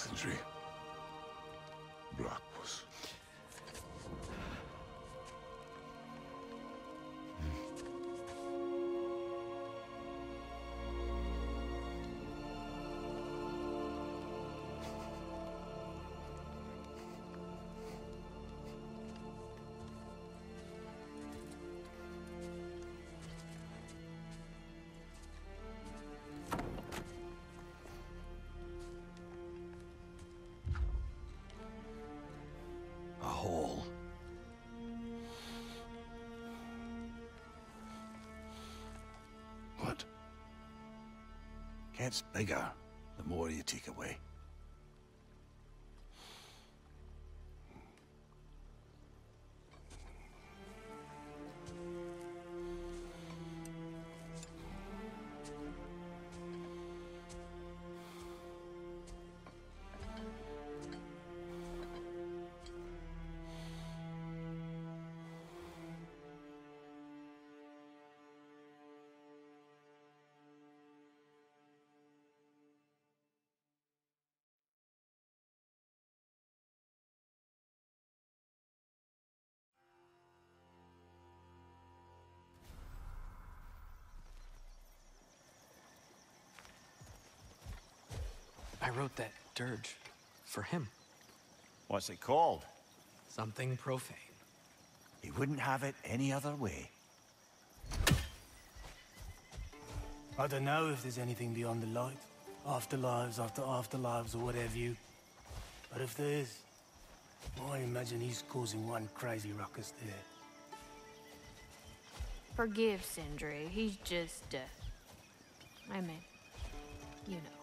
Sindri. Blackpuss. Gets bigger the more you take away. I wrote that dirge for him. What's it called? Something profane. He wouldn't have it any other way. I don't know if there's anything beyond the light. Afterlives after afterlives or whatever you. But if there is, I imagine he's causing one crazy ruckus there. Forgive Sindri. He's just, uh... I mean, you know.